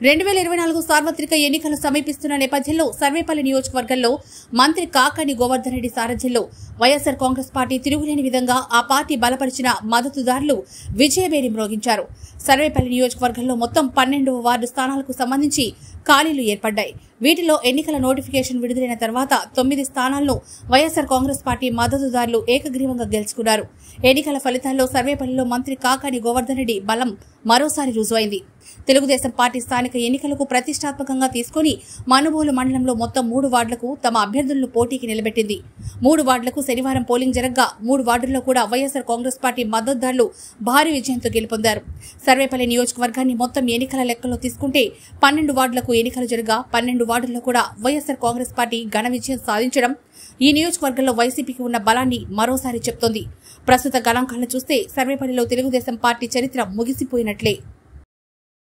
రెండు వేల ఇరవై నాలుగు సార్వత్రిక ఎన్నికలు సమీపిస్తున్న నేపథ్యంలో సర్వేపల్లి నియోజకవర్గంలో మంత్రి కాకాని గోవర్ధన్ రెడ్డి సారథ్యంలో వైఎస్సార్ కాంగ్రెస్ పార్టీ తిరుగులేని విధంగా ఆ పార్టీ బలపరిచిన మద్దతుదారులు విజయవేరి మ్రోగించారు. సర్వేపల్లి నియోజకవర్గంలో మొత్తం పన్నెండు వార్డు స్థానాలకు సంబంధించి ఖాళీలు ఏర్పడ్డాయి. వీటిలో ఎన్నికల నోటిఫికేషన్ విడుదలైన తర్వాత తొమ్మిది స్థానాలను వైఎస్సార్ కాంగ్రెస్ పార్టీ మద్దతుదారులు ఏకగ్రీవంగా గెలుచుకున్నారు. ఎన్నికల ఫలితాల్లో సర్వేపల్లిలో మంత్రి కాకాని గోవర్ధన్ రెడ్డి బలం మరోసారి రుజువైంది. తెలుగుదేశం పార్టీ స్థానిక ఎన్నికలకు ప్రతిష్టాత్మకంగా తీసుకుని మనుబోలు మండలంలో మొత్తం మూడు వార్డులకు తమ అభ్యర్థులను పోటీకి నిలబెట్టింది. మూడు వార్డులకు శనివారం పోలింగ్ జరగ్గా మూడు వార్డుల్లో కూడా వైఎస్సార్ కాంగ్రెస్ పార్టీ మద్దతుదారులు భారీ విజయంతో గెలుపొందారు. సర్వేపల్లి నియోజకవర్గాన్ని మొత్తం ఎన్నికల లెక్కలో తీసుకుంటే పన్నెండు వార్డులకు ఎన్నికలు జరగా పన్నెండు వార్డుల్లో కూడా వైఎస్సార్ కాంగ్రెస్ పార్టీ ఘన విజయం సాధించడం ఈ నియోజకవర్గంలో వైసీపీకి ఉన్న బలాన్ని మరోసారి చెప్తోంది. ప్రస్తుత గణాంకాలను చూస్తే సర్వేపల్లిలో తెలుగుదేశం పార్టీ చరిత్ర ముగిసిపోయినట్లే.